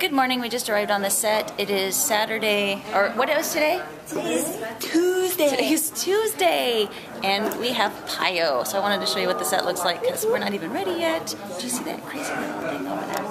Good morning. We just arrived on the set. It is Saturday, or what is today? Today's Tuesday. Today's Tuesday, and we have PiYo. So I wanted to show you what the set looks like because we're not even ready yet. Do you see that crazy little thing over there?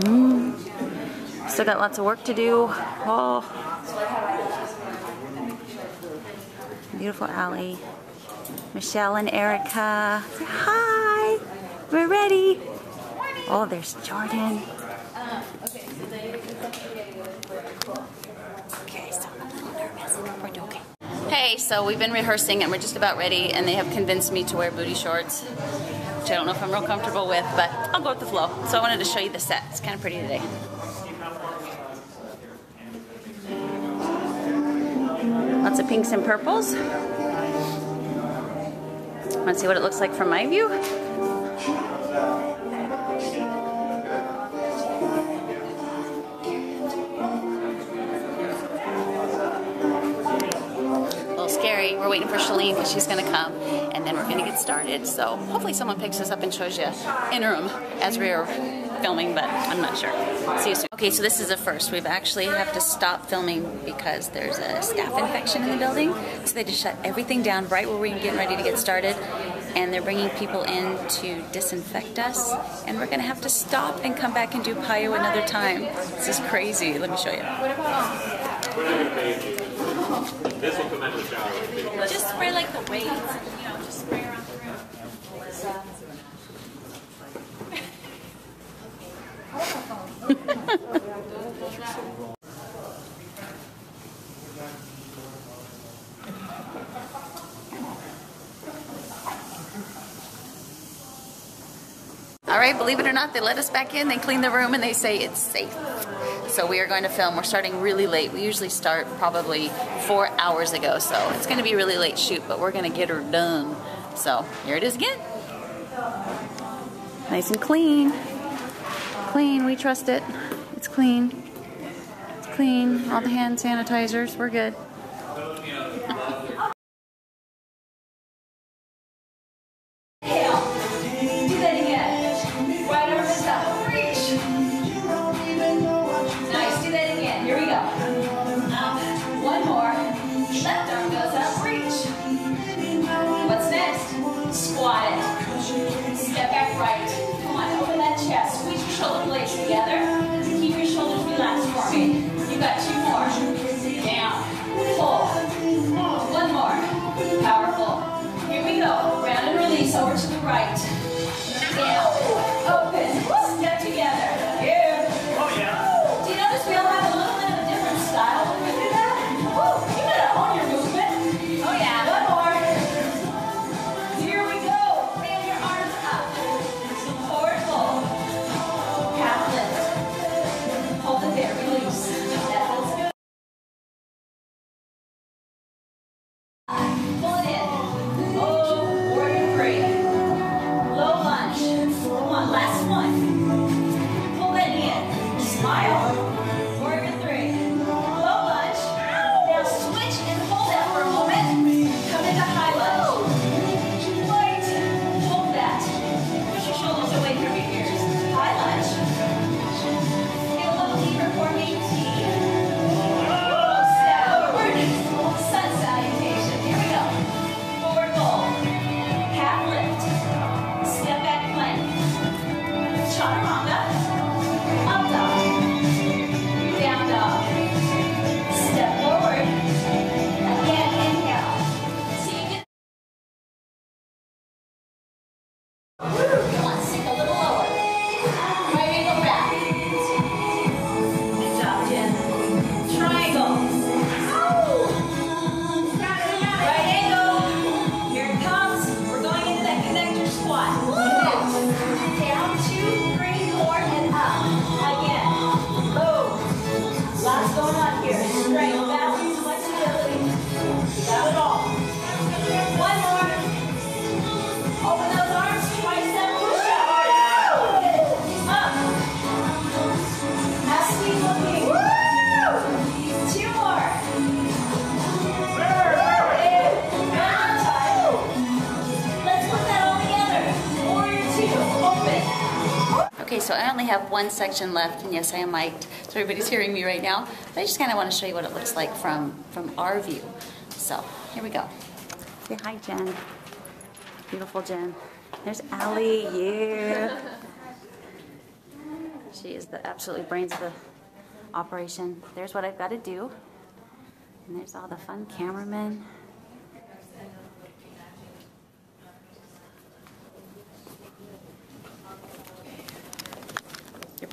Mm. Still got lots of work to do. Oh. Beautiful alley. Michelle and Erica. Say hi. We're ready. Oh, there's Jordan. Okay, so I'm a little nervous. We're doing okay. Hey, so we've been rehearsing and we're just about ready, and they have convinced me to wear booty shorts, which I don't know if I'm real comfortable with, but I'll go with the flow. So I wanted to show you the set. It's kind of pretty today. Lots of pinks and purples. Want to see what it looks like from my view? Scary. We're waiting for Chalene but she's going to come, and then we're going to get started. So hopefully someone picks us up and shows you interim as we're filming, but I'm not sure. See you soon. Okay, so this is a first. We've actually have to stop filming because there's a staph infection in the building. So they just shut everything down right where we're getting ready to get started. And they're bringing people in to disinfect us. And we're going to have to stop and come back and do PiYo another time. This is crazy. Let me show you. This will come out of the shower. Just spray like the weights, you know, just spray around the room. All right, believe it or not, they let us back in, they clean the room, and they say it's safe. So we are going to film. We're starting really late. We usually start probably four hours ago, so it's going to be a really late shoot, but we're going to get her done. So here it is again. Nice and clean. Clean, we trust it. It's clean. It's clean. All the hand sanitizers, we're good. only have one section left, and yes, I am mic'd, so everybody's hearing me right now. But I just kind of want to show you what it looks like from, from our view. So here we go. Say hi, Jen. Beautiful Jen. There's Allie, yeah. She is the absolutely brains of the operation. There's what I've got to do. And there's all the fun cameramen.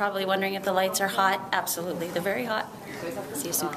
probably wondering if the lights are hot. Absolutely, they're very hot. See you soon.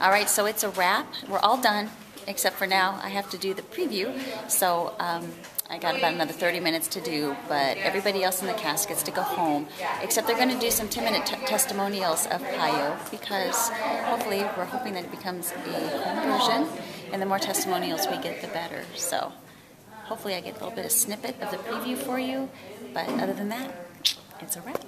All right, so it's a wrap. We're all done, except for now I have to do the preview. So um, I got about another 30 minutes to do, but everybody else in the cast gets to go home, except they're going to do some 10 minute testimonials of PiYo because hopefully we're hoping that it becomes a home version, and the more testimonials we get, the better. So hopefully I get a little bit of snippet of the preview for you. But other than that, it's a wrap.